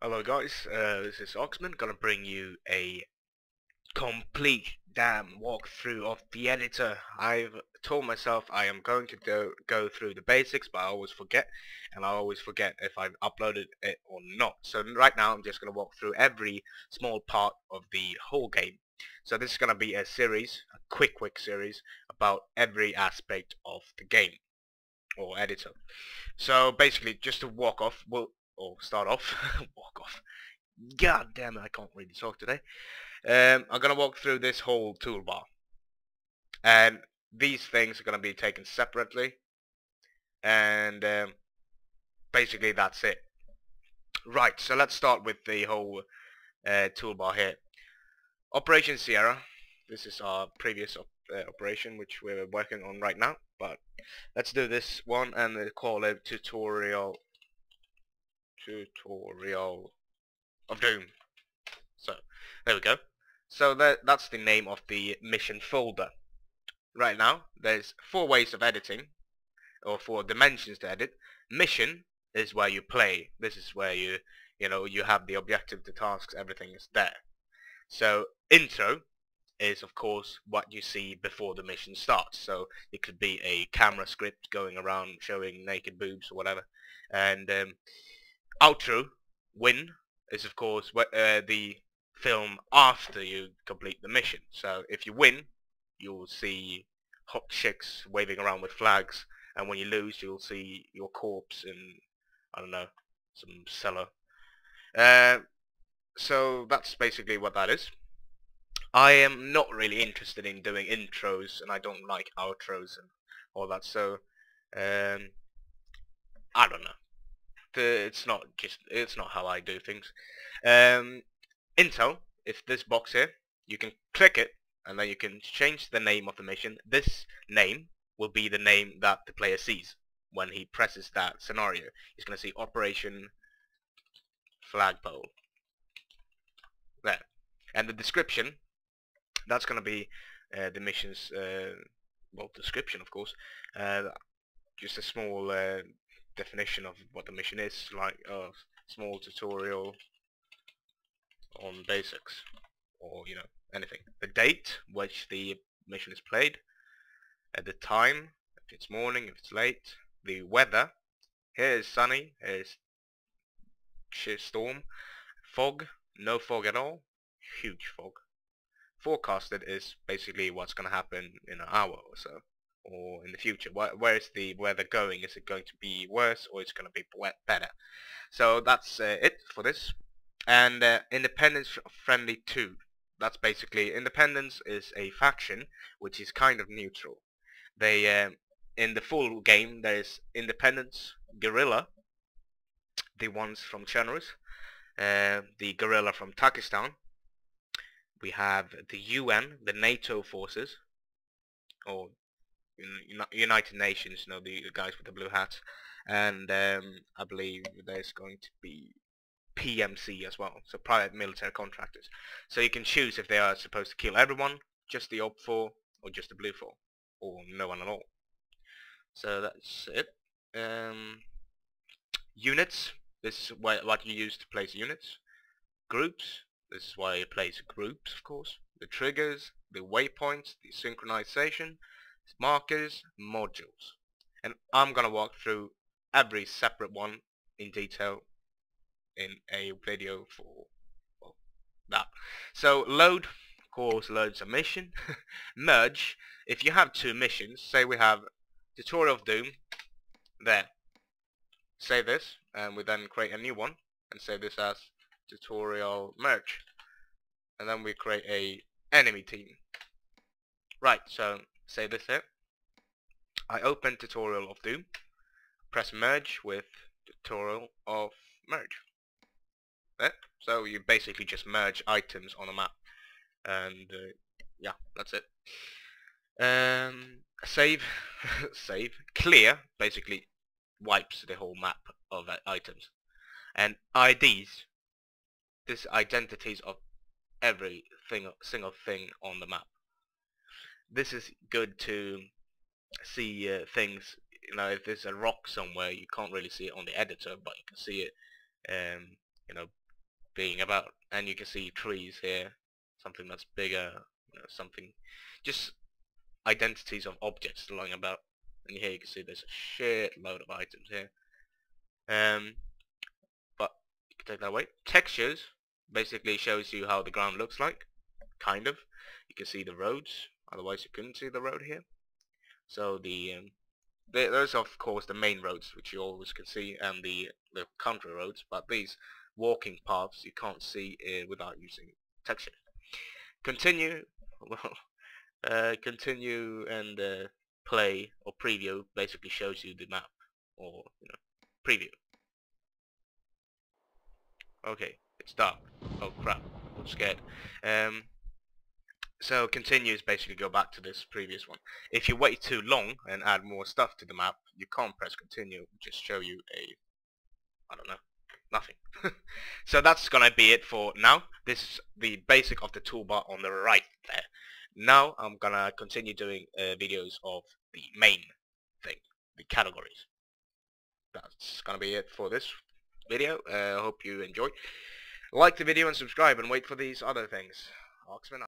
Hello guys, uh, this is Oksman, gonna bring you a complete damn walkthrough of the editor. I've told myself I am going to do, go through the basics, but I always forget, and I always forget if I've uploaded it or not. So right now I'm just gonna walk through every small part of the whole game. So this is gonna be a series, a quick quick series, about every aspect of the game, or editor. So basically, just to walk off, we'll or start off, walk off. God damn it, I can't really talk today. Um, I'm gonna walk through this whole toolbar, and these things are gonna be taken separately, and um, basically that's it. Right, so let's start with the whole uh, toolbar here. Operation Sierra. This is our previous op uh, operation, which we're working on right now. But let's do this one and call it tutorial tutorial of Doom. So, there we go. So that, that's the name of the mission folder. Right now, there's four ways of editing, or four dimensions to edit. Mission is where you play. This is where you, you know, you have the objective, the tasks, everything is there. So, intro is of course what you see before the mission starts. So it could be a camera script going around showing naked boobs or whatever. And um, outro win is of course uh, the film after you complete the mission. So if you win, you'll see hot chicks waving around with flags, and when you lose, you'll see your corpse in I don't know some cellar. Uh, so that's basically what that is. I am not really interested in doing intros, and I don't like outros and all that. So um, I don't know it's not just it's not how I do things. Um, Intel, if this box here, you can click it and then you can change the name of the mission. This name will be the name that the player sees when he presses that scenario. He's going to see Operation Flagpole. There. And the description, that's going to be uh, the mission's, uh, well, description of course. Uh, just a small uh, definition of what the mission is, like a small tutorial on basics, or you know, anything. The date which the mission is played, at the time, if it's morning, if it's late, the weather, here is sunny, here is sheer storm, fog, no fog at all, huge fog. Forecasted is basically what's going to happen in an hour or so or in the future? Where, where is the weather going? Is it going to be worse or is it going to be better? So that's uh, it for this. And uh, Independence Friendly 2. That's basically, Independence is a faction which is kind of neutral. They, uh, in the full game, there is Independence, Guerrilla, the ones from Chernobyl, uh, the Guerrilla from Takistan. We have the UN, the NATO forces, or United Nations, you know, the, the guys with the blue hats, and um, I believe there's going to be PMC as well, so private military contractors. So you can choose if they are supposed to kill everyone, just the OPFOR, or just the BLUFOR, or no one at all. So that's it. Um, units, this is what you use to place units. Groups, this is why you place groups, of course. The triggers, the waypoints, the synchronization, markers, modules. And I'm going to walk through every separate one in detail in a video for well, that. So load, of course, loads a mission. Merge, if you have two missions, say we have Tutorial of Doom, there. Save this, and we then create a new one, and save this as Tutorial Merge. And then we create a enemy team. Right, so save this here. I open tutorial of Doom, press merge with tutorial of merge. There. So you basically just merge items on a map. And uh, yeah, that's it. Um, save, save, clear basically wipes the whole map of items. And IDs, this identities of every thing, single thing on the map this is good to see uh, things you know if there's a rock somewhere you can't really see it on the editor but you can see it um, you know being about and you can see trees here something that's bigger you know, something just identities of objects lying about. And here you can see there's a shit load of items here. Um but you can take that away. Textures basically shows you how the ground looks like kind of. You can see the roads otherwise you couldn't see the road here. So the um, there's of course the main roads which you always can see and the the country roads but these walking paths you can't see uh, without using texture continue well uh, continue and uh, play or preview basically shows you the map or you know preview. Okay it's dark. Oh crap. I'm scared. Um so continues basically go back to this previous one. If you wait too long and add more stuff to the map, you can't press continue, just show you a, I don't know, nothing. so that's gonna be it for now. This is the basic of the toolbar on the right there. Now I'm gonna continue doing uh, videos of the main thing, the categories. That's gonna be it for this video. I uh, hope you enjoyed. Like the video and subscribe and wait for these other things. Oksman